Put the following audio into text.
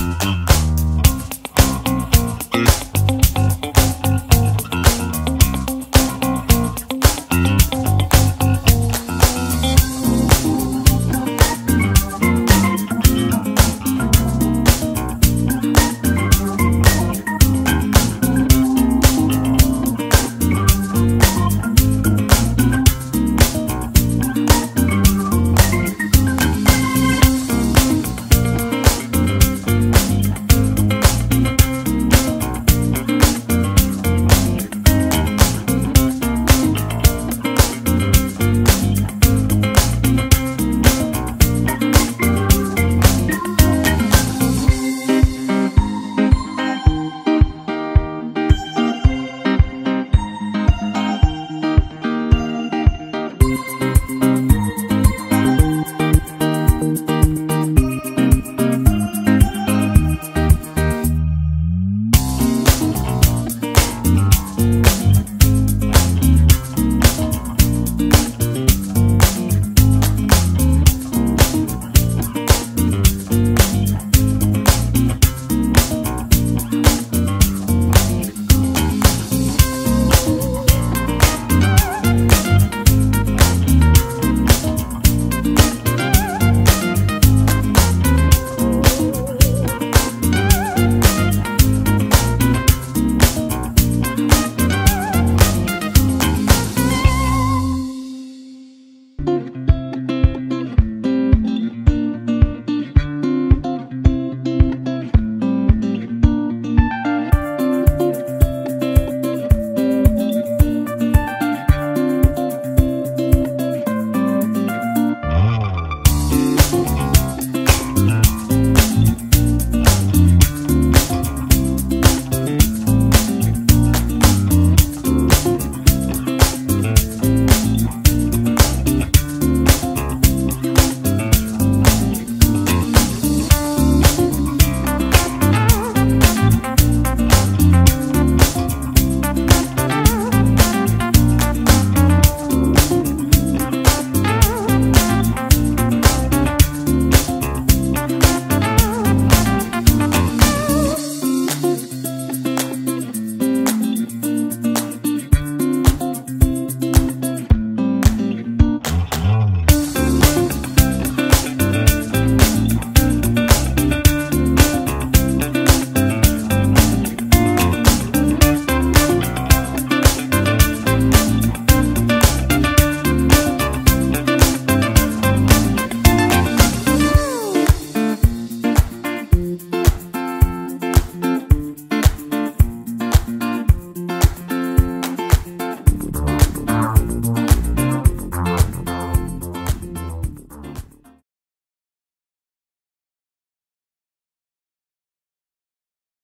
음. 음.